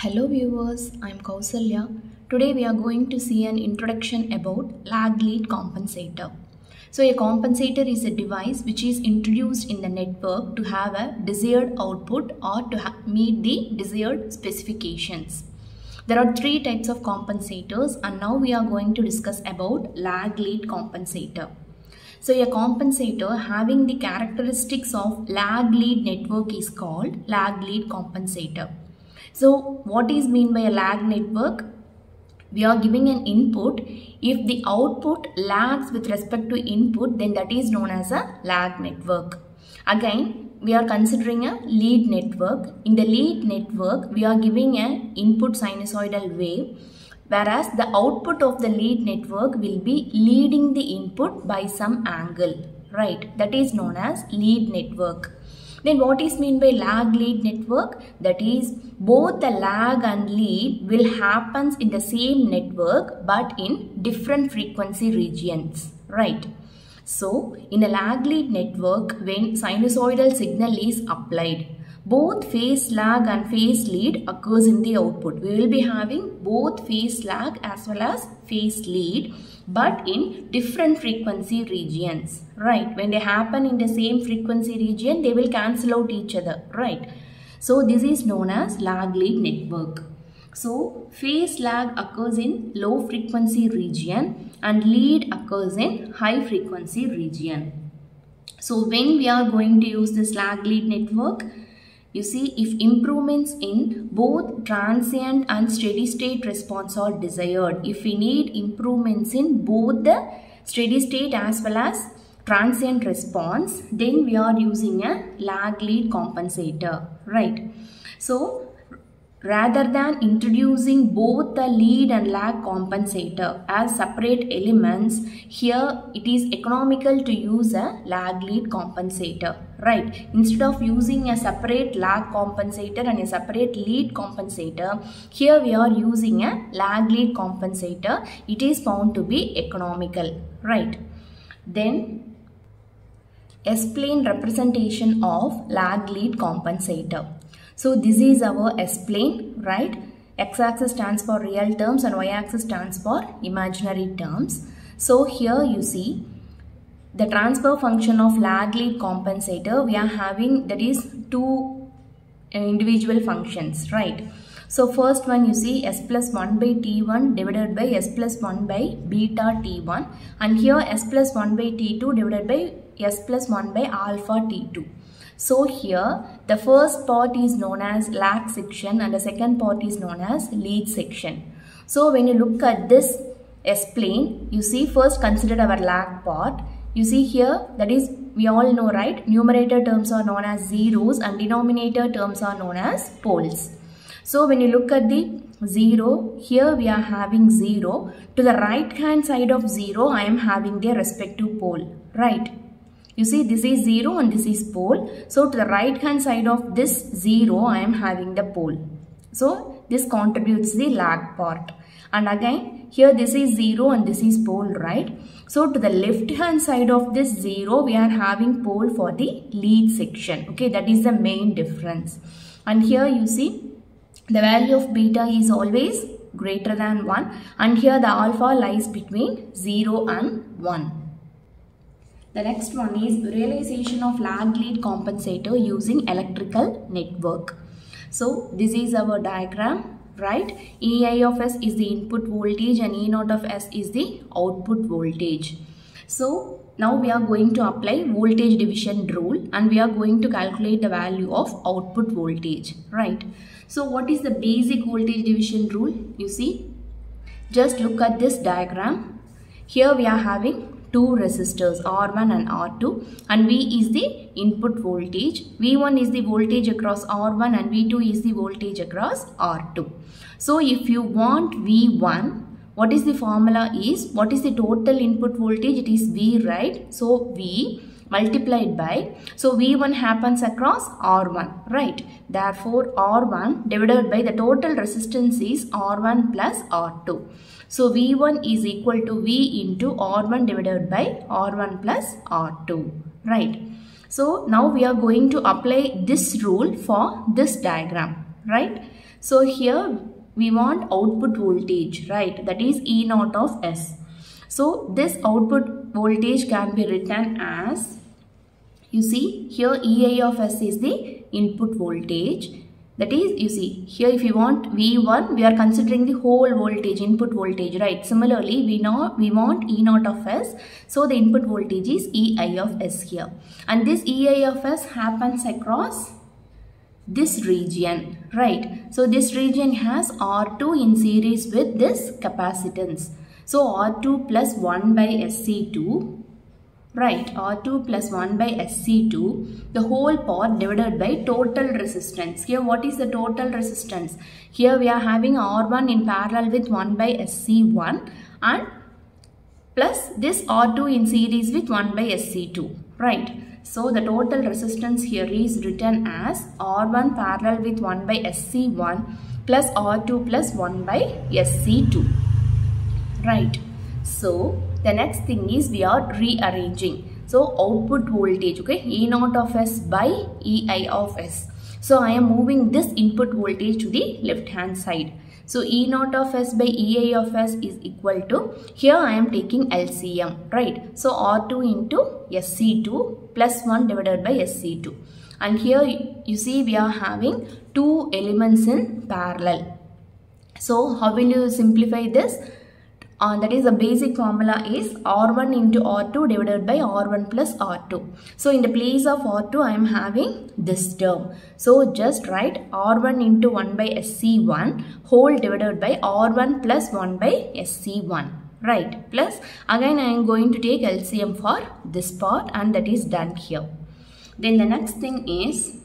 Hello viewers, I am Kausalya. Today we are going to see an introduction about lag lead compensator. So a compensator is a device which is introduced in the network to have a desired output or to meet the desired specifications. There are three types of compensators and now we are going to discuss about lag lead compensator. So a compensator having the characteristics of lag lead network is called lag lead compensator. So what is mean by a lag network? We are giving an input. If the output lags with respect to input then that is known as a lag network. Again we are considering a lead network. In the lead network we are giving an input sinusoidal wave whereas the output of the lead network will be leading the input by some angle right that is known as lead network then what is mean by lag lead network? That is both the lag and lead will happens in the same network but in different frequency regions right? So in a lag lead network when sinusoidal signal is applied both phase lag and phase lead occurs in the output. We will be having both phase lag as well as phase lead but in different frequency regions, right? When they happen in the same frequency region, they will cancel out each other, right? So this is known as lag lead network. So phase lag occurs in low frequency region and lead occurs in high frequency region. So when we are going to use this lag lead network, you see, if improvements in both transient and steady state response are desired, if we need improvements in both the steady state as well as transient response, then we are using a lag lead compensator, right? So, rather than introducing both the lead and lag compensator as separate elements here it is economical to use a lag lead compensator right? Instead of using a separate lag compensator and a separate lead compensator here we are using a lag lead compensator. It is found to be economical right? Then S-plane representation of lag lead compensator so this is our S-plane, right? X-axis stands for real terms and Y-axis stands for imaginary terms. So here you see the transfer function of lag lead compensator we are having that is two individual functions, right? So first one you see s plus 1 by t1 divided by s plus 1 by beta t1 and here s plus 1 by t2 divided by s plus 1 by alpha t2. So here the first part is known as lag section and the second part is known as lead section. So when you look at this S-plane, you see first consider our lag part. You see here that is we all know right numerator terms are known as zeros and denominator terms are known as poles. So when you look at the 0 here we are having 0 to the right hand side of 0 I am having their respective pole right you see this is 0 and this is pole. So to the right hand side of this 0 I am having the pole. So this contributes the lag part. And again here this is 0 and this is pole right. So to the left hand side of this 0 we are having pole for the lead section. Okay that is the main difference. And here you see the value of beta is always greater than 1 and here the alpha lies between 0 and 1. The next one is realization of lag lead compensator using electrical network. So this is our diagram, right? EI of S is the input voltage and E naught of S is the output voltage. So now we are going to apply voltage division rule and we are going to calculate the value of output voltage, right? So what is the basic voltage division rule? You see, just look at this diagram. Here we are having two resistors R1 and R2 and V is the input voltage. V1 is the voltage across R1 and V2 is the voltage across R2. So if you want V1, what is the formula is, what is the total input voltage? It is V, right? So V multiplied by, so V1 happens across R1, right? Therefore R1 divided by the total resistance is R1 plus R2. So V1 is equal to V into R1 divided by R1 plus R2. Right. So now we are going to apply this rule for this diagram. right? So here we want output voltage, right? That is E naught of S. So this output voltage can be written as, you see here EI of S is the input voltage. That is, you see, here if you want V1, we are considering the whole voltage, input voltage, right? Similarly, we know we want E naught of S. So the input voltage is EI of S here. And this EI of S happens across this region, right? So this region has R2 in series with this capacitance. So R2 plus 1 by SC2, right? R2 plus 1 by SC2, the whole part divided by total resistance. Here what is the total resistance? Here we are having R1 in parallel with 1 by SC1 and plus this R2 in series with 1 by SC2, right? So the total resistance here is written as R1 parallel with 1 by SC1 plus R2 plus 1 by SC2 right so the next thing is we are rearranging. So output voltage okay? E naught of s by ei of s. So i am moving this input voltage to the left hand side. So e naught of s by ei of s is equal to here i am taking lcm right? So r2 into sc2 plus 1 divided by sc2 and here you see we are having two elements in parallel. So how will you simplify this uh, that is the basic formula is R1 into R2 divided by R1 plus R2. So in the place of R2 I am having this term. So just write R1 into 1 by SC1 whole divided by R1 plus 1 by SC1 right plus again I am going to take LCM for this part and that is done here. Then the next thing is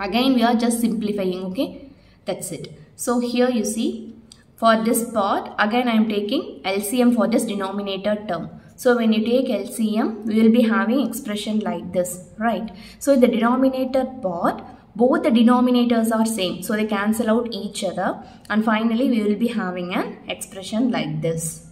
again we are just simplifying okay that's it. So here you see for this part, again I am taking LCM for this denominator term. So when you take LCM, we will be having expression like this, right? So the denominator part, both the denominators are same. So they cancel out each other. And finally, we will be having an expression like this.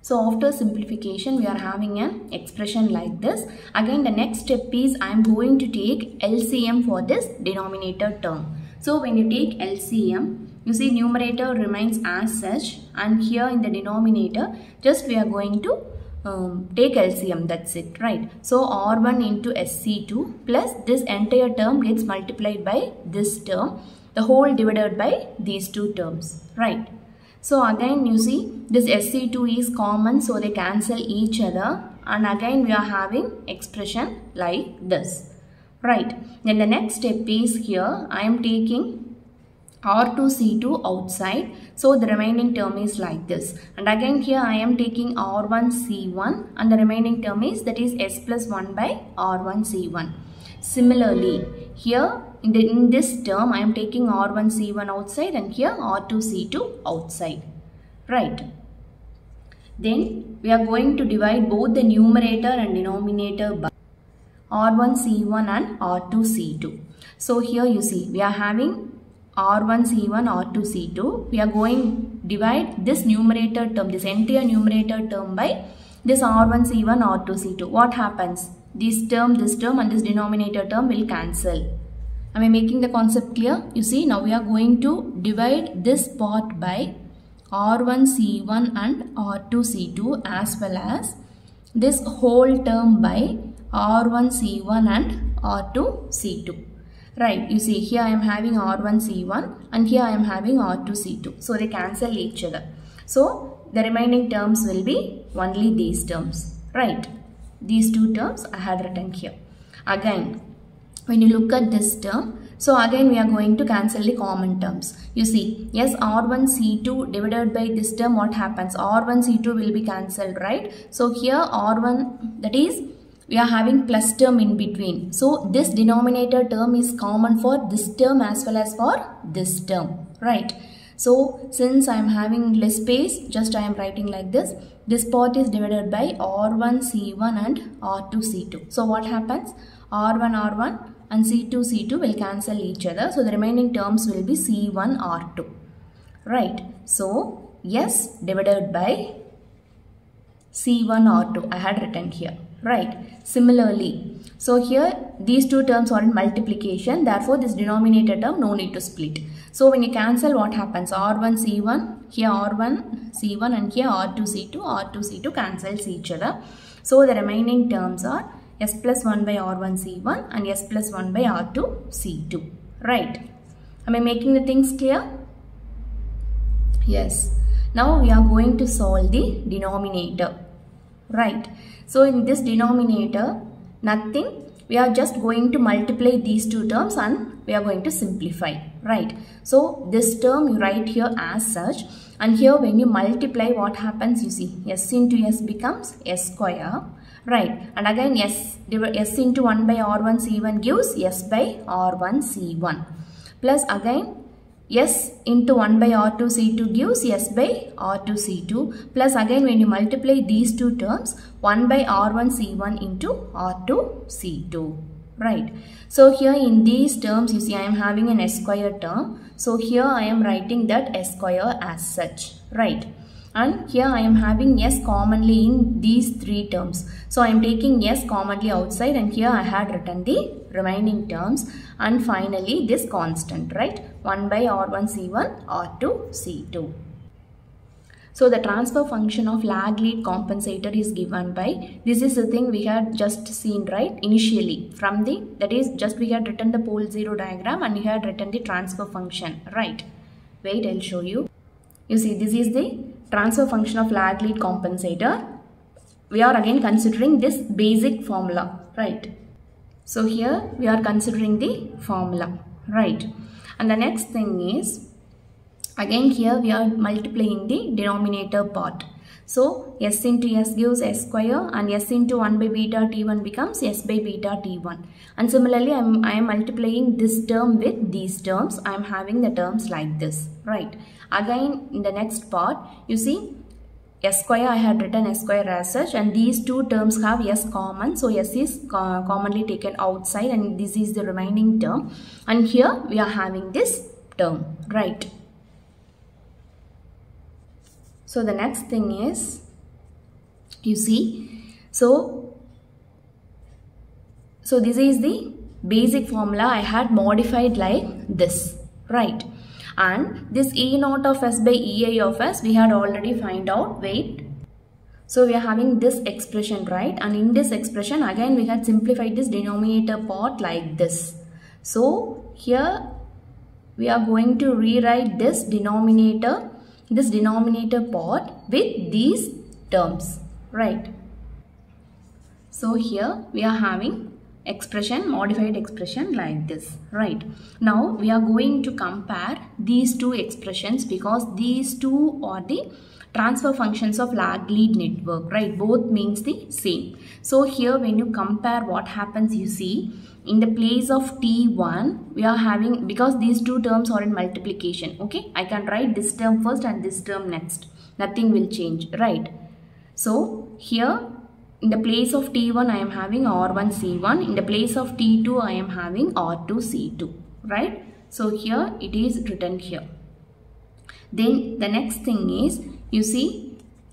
So after simplification, we are having an expression like this. Again, the next step is I am going to take LCM for this denominator term. So when you take LCM, you see numerator remains as such and here in the denominator just we are going to um, take LCM that's it right. So R1 into SC2 plus this entire term gets multiplied by this term the whole divided by these two terms right. So again you see this SC2 is common so they cancel each other and again we are having expression like this right. Then the next step is here I am taking R2C2 outside. So the remaining term is like this. And again here I am taking R1C1 and the remaining term is that is S plus 1 by R1C1. Similarly, here in, the, in this term I am taking R1C1 outside and here R2C2 outside. Right. Then we are going to divide both the numerator and denominator by R1C1 and R2C2. So here you see we are having R1 C1 R2 C2 we are going divide this numerator term this entire numerator term by this R1 C1 R2 C2 what happens? This term this term and this denominator term will cancel. Am I making the concept clear? You see now we are going to divide this part by R1 C1 and R2 C2 as well as this whole term by R1 C1 and R2 C2 Right, you see here I am having R1 C1 and here I am having R2 C2. So they cancel each other. So the remaining terms will be only these terms. Right, these two terms I had written here. Again, when you look at this term, so again we are going to cancel the common terms. You see, yes R1 C2 divided by this term what happens? R1 C2 will be cancelled, right? So here R1 that is we are having plus term in between. So this denominator term is common for this term as well as for this term, right? So since I am having less space, just I am writing like this. This part is divided by R1 C1 and R2 C2. So what happens? R1 R1 and C2 C2 will cancel each other. So the remaining terms will be C1 R2, right? So yes divided by C1 R2 I had written here right similarly So here these two terms are in multiplication. Therefore this denominator term no need to split. So when you cancel what happens? R1 C1 here R1 C1 and here R2 C2 R2 C2 cancels each other. So the remaining terms are S plus 1 by R1 C1 and S plus 1 by R2 C2. Right. Am I making the things clear? Yes. Now we are going to solve the denominator. Right. So in this denominator, nothing. We are just going to multiply these two terms and we are going to simplify. Right. So this term you write here as such. And here when you multiply what happens you see s into s becomes s square. Right. And again s, s into 1 by r1 c1 gives s by r1 c1. Plus again S into 1 by R2 C2 gives S by R2 C2 plus again when you multiply these two terms 1 by R1 C1 into R2 C2 right. So here in these terms you see I am having an S square term. So here I am writing that S square as such. Right and here I am having S commonly in these three terms. So I am taking S commonly outside and here I had written the remaining terms and finally this constant right 1 by R1 C1 R2 C2. So the transfer function of lag lead compensator is given by, this is the thing we had just seen right initially from the, that is just we had written the pole zero diagram and we had written the transfer function, right? Wait, I'll show you. You see this is the transfer function of lag lead compensator, we are again considering this basic formula, right? So here we are considering the formula, right? And the next thing is, again here we are multiplying the denominator part. So s into s gives s square and s into 1 by beta t1 becomes s by beta t1. And similarly I am, I am multiplying this term with these terms. I am having the terms like this, right? Again in the next part you see s square I had written s square as such and these two terms have s common. So s is commonly taken outside and this is the remaining term. And here we are having this term, right? So the next thing is, you see, so, so this is the basic formula I had modified like this, right? And this E naught of S by EI of S, we had already find out, wait. So we are having this expression, right? And in this expression, again, we had simplified this denominator part like this. So here we are going to rewrite this denominator this denominator part with these terms, right? So here we are having expression, modified expression like this, right? Now we are going to compare these two expressions because these two are the transfer functions of lag lead network, right? Both means the same. So here when you compare what happens, you see in the place of t1 we are having because these two terms are in multiplication okay? I can write this term first and this term next. Nothing will change right? So here in the place of t1 i am having r1 c1 in the place of t2 i am having r2 c2 right? So here it is written here. Then the next thing is you see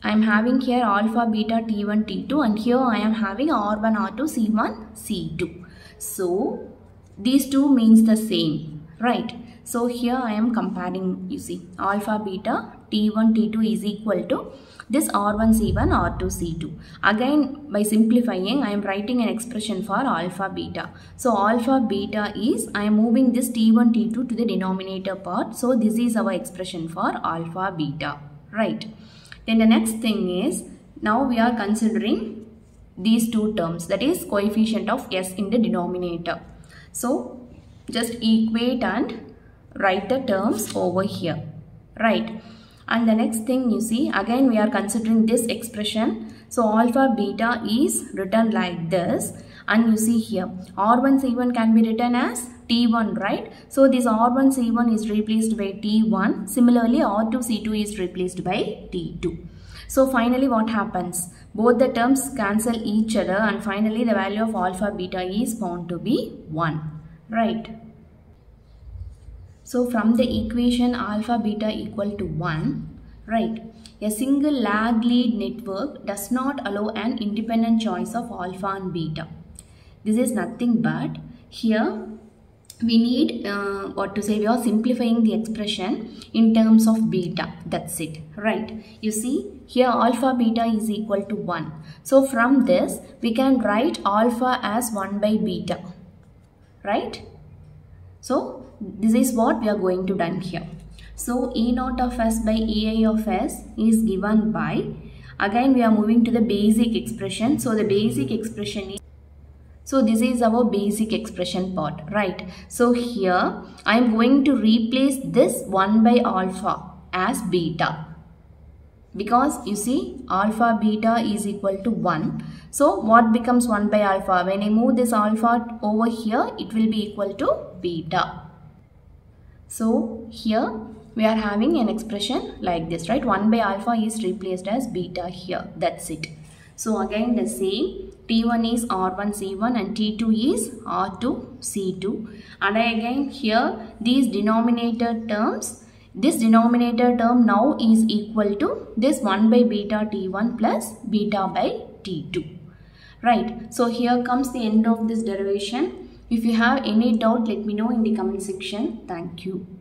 I am having here alpha, beta, T1, T2 and here I am having R1, R2, C1, C2. So these two means the same, right? So here I am comparing, you see, alpha, beta, T1, T2 is equal to this R1, C1, R2, C2. Again, by simplifying, I am writing an expression for alpha, beta. So alpha, beta is, I am moving this T1, T2 to the denominator part. So this is our expression for alpha, beta, right? Then the next thing is, now we are considering these two terms that is coefficient of s in the denominator. So just equate and write the terms over here. Right. And the next thing you see again we are considering this expression. So alpha beta is written like this. And you see here r1 c1 can be written as t1 right? So this r1 c1 is replaced by t1 similarly r2 c2 is replaced by t2 so finally what happens both the terms cancel each other and finally the value of alpha beta is found to be 1. Right. So from the equation alpha beta equal to 1, right, a single lag lead network does not allow an independent choice of alpha and beta. this is nothing but here we need uh, what to say we are simplifying the expression in terms of beta. That's it. Right. You see here alpha beta is equal to 1 so from this we can write alpha as 1 by beta. Right? So this is what we are going to done here. So e naught of s by ei of s is given by again we are moving to the basic expression. So the basic expression is so this is our basic expression part, right? So here I am going to replace this 1 by alpha as beta. Because you see alpha beta is equal to 1. So what becomes 1 by alpha? When I move this alpha over here, it will be equal to beta. So here we are having an expression like this, right? 1 by alpha is replaced as beta here. That's it. So again the same T1 is R1 C1 and T2 is R2 C2 and again here these denominator terms this denominator term now is equal to this 1 by beta T1 plus beta by T2 right so here comes the end of this derivation. If you have any doubt let me know in the comment section. Thank you